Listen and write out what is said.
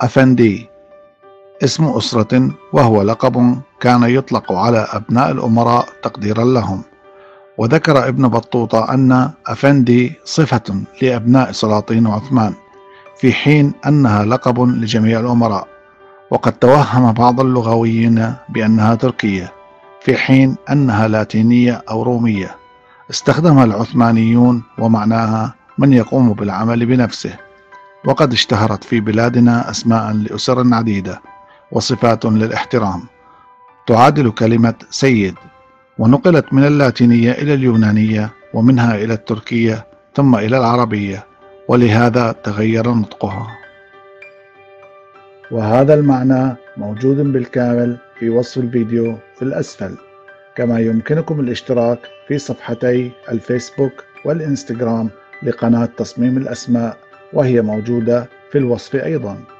أفندي. اسم أسرة وهو لقب كان يطلق على أبناء الأمراء تقديرا لهم. وذكر ابن بطوطة أن أفندي صفة لأبناء سلاطين عثمان في حين أنها لقب لجميع الأمراء. وقد توهم بعض اللغويين بأنها تركية في حين أنها لاتينية أو رومية. استخدمها العثمانيون ومعناها من يقوم بالعمل بنفسه. وقد اشتهرت في بلادنا أسماء لأسر عديدة وصفات للاحترام. تعادل كلمة سيد ونقلت من اللاتينية إلى اليونانية ومنها إلى التركية ثم إلى العربية ولهذا تغير نطقها. وهذا المعنى موجود بالكامل في وصف الفيديو في الأسفل. كما يمكنكم الاشتراك في صفحتي الفيسبوك والإنستغرام لقناة تصميم الأسماء. وهي موجودة في الوصف أيضاً.